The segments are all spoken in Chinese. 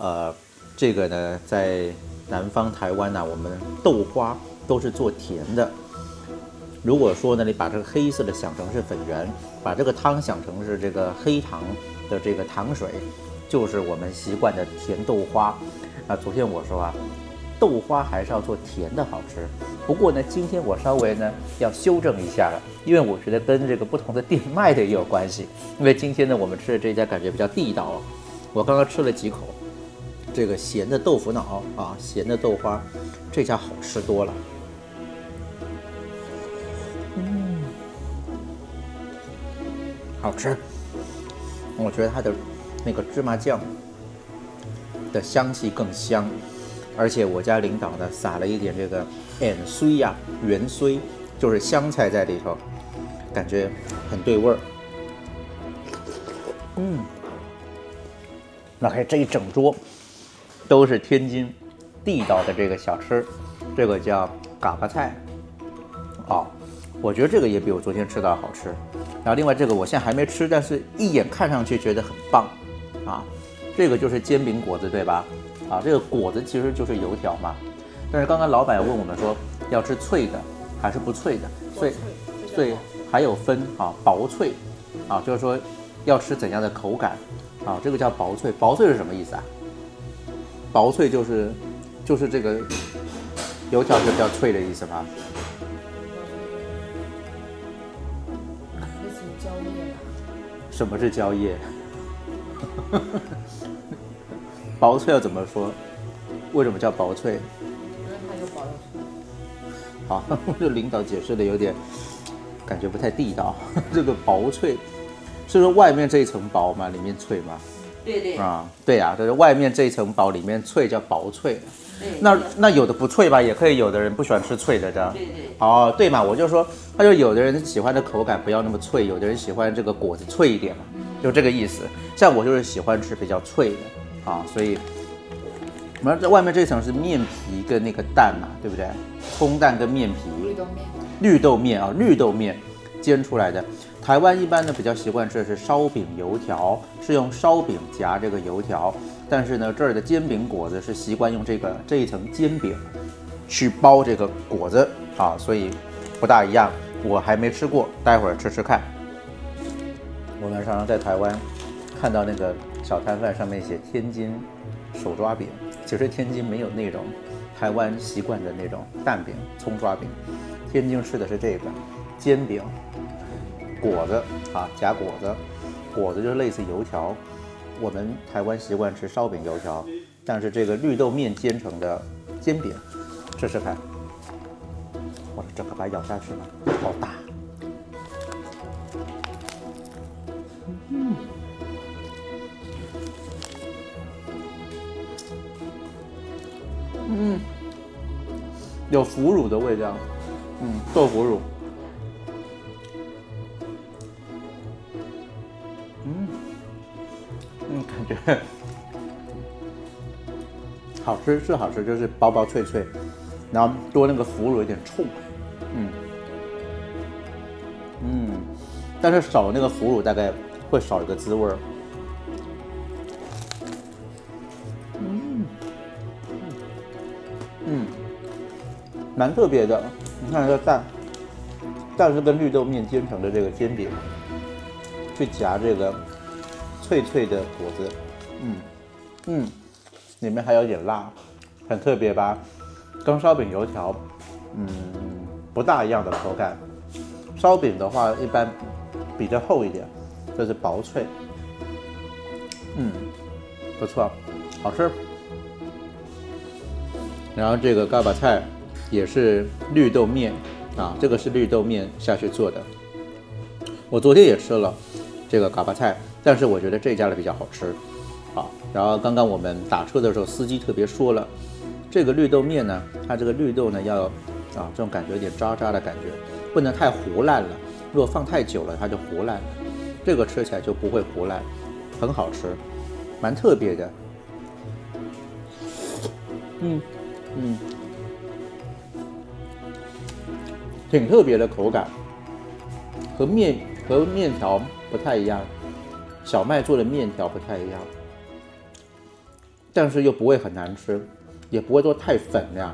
呃，这个呢，在南方台湾呢，我们豆花都是做甜的。如果说呢，你把这个黑色的想成是粉圆，把这个汤想成是这个黑糖的这个糖水，就是我们习惯的甜豆花。啊，昨天我说啊，豆花还是要做甜的好吃。不过呢，今天我稍微呢要修正一下了，因为我觉得跟这个不同的店卖的也有关系。因为今天呢，我们吃的这家感觉比较地道。我刚刚吃了几口，这个咸的豆腐脑啊，咸的豆花，这下好吃多了。嗯好吃，我觉得它的那个芝麻酱的香气更香，而且我家领导呢撒了一点这个芫荽呀，芫荽就是香菜在里头，感觉很对味儿。嗯，那还这一整桌都是天津地道的这个小吃，这个叫嘎巴菜，哦。我觉得这个也比我昨天吃到好吃，然后另外这个我现在还没吃，但是一眼看上去觉得很棒，啊，这个就是煎饼果子对吧？啊，这个果子其实就是油条嘛，但是刚刚老板问我们说要吃脆的还是不脆的，所以所以还有分啊薄脆，啊就是说要吃怎样的口感，啊这个叫薄脆，薄脆是什么意思啊？薄脆就是就是这个油条是比较脆的意思吗？什么是焦叶？薄脆要怎么说？为什么叫薄脆？因为它有薄脆。好，这领导解释的有点感觉不太地道。这个薄脆是说外面这一层薄吗？里面脆吗？对对。啊，对呀，就是外面这一层薄，里面脆叫薄脆。对。那那有的不脆吧，也可以。有的人不喜欢吃脆的，这样。对对。哦，对嘛，我就说，他就有的人喜欢的口感不要那么脆，有的人喜欢这个果子脆一点嘛，就这个意思。像我就是喜欢吃比较脆的啊，所以，我们这外面这层是面皮跟那个蛋嘛，对不对？葱蛋跟面皮。绿豆面。绿豆面啊，绿豆面煎出来的。台湾一般呢比较习惯吃的是烧饼油条，是用烧饼夹这个油条，但是呢这儿的煎饼果子是习惯用这个这一层煎饼去包这个果子。啊，所以不大一样，我还没吃过，待会儿吃吃看。我们常常在台湾看到那个小摊贩上面写天津手抓饼，其实天津没有那种台湾习惯的那种蛋饼、葱抓饼，天津吃的是这个煎饼果子啊，夹果子，果子就是类似油条，我们台湾习惯吃烧饼油条，但是这个绿豆面煎成的煎饼，试试看。我整个把它咬下去了，好大！嗯，嗯，有腐乳的味道，嗯，豆腐乳，嗯，感觉好吃是好吃，就是薄薄脆脆。然后多那个腐乳有点冲，嗯，嗯，但是少那个腐乳大概会少一个滋味儿，嗯，嗯，蛮特别的。你看这蛋，蛋是跟绿豆面煎成的这个煎饼，去夹这个脆脆的果子，嗯嗯，里面还有点辣，很特别吧？跟烧饼油条，嗯，不大一样的口感。烧饼的话，一般比较厚一点，这是薄脆，嗯，不错，好吃。然后这个嘎巴菜也是绿豆面啊，这个是绿豆面下去做的。我昨天也吃了这个嘎巴菜，但是我觉得这家的比较好吃。啊，然后刚刚我们打车的时候，司机特别说了。这个绿豆面呢，它这个绿豆呢要，啊，这种感觉有点渣渣的感觉，不能太糊烂了。如果放太久了，它就糊烂了。这个吃起来就不会糊烂，很好吃，蛮特别的。嗯嗯，挺特别的口感，和面和面条不太一样，小麦做的面条不太一样。但是又不会很难吃，也不会做太粉那样，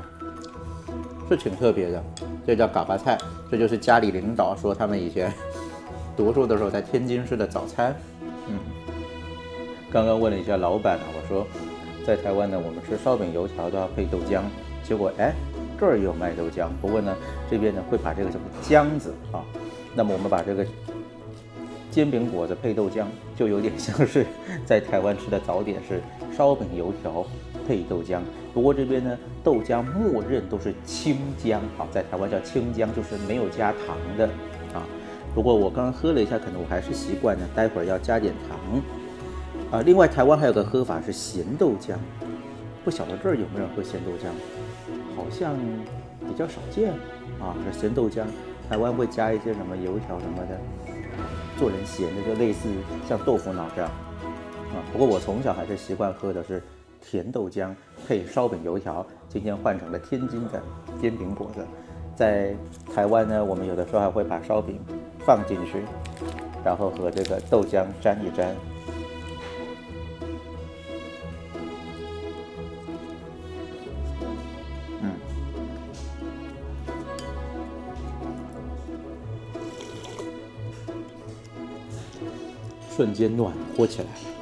是挺特别的。这叫嘎巴菜，这就是家里领导说他们以前读书的时候在天津市的早餐。嗯，刚刚问了一下老板啊，我说在台湾呢，我们吃烧饼油条都要配豆浆，结果哎这儿也有卖豆浆，不过呢这边呢会把这个什么浆子啊，那么我们把这个煎饼果子配豆浆，就有点像是在台湾吃的早点是烧饼油条配豆浆。不过这边呢豆浆默认都是清浆，啊，在台湾叫清浆，就是没有加糖的啊。不过我刚刚喝了一下，可能我还是习惯呢，待会儿要加点糖。啊，另外台湾还有个喝法是咸豆浆，不晓得这儿有没有人喝咸豆浆？好像比较少见啊。这咸豆浆，台湾会加一些什么油条什么的，做成咸的，就类似像豆腐脑这样啊。不过我从小还是习惯喝的是甜豆浆配烧饼油条，今天换成了天津的煎饼果子。在台湾呢，我们有的时候还会把烧饼放进去，然后和这个豆浆沾一沾。瞬间暖和起来。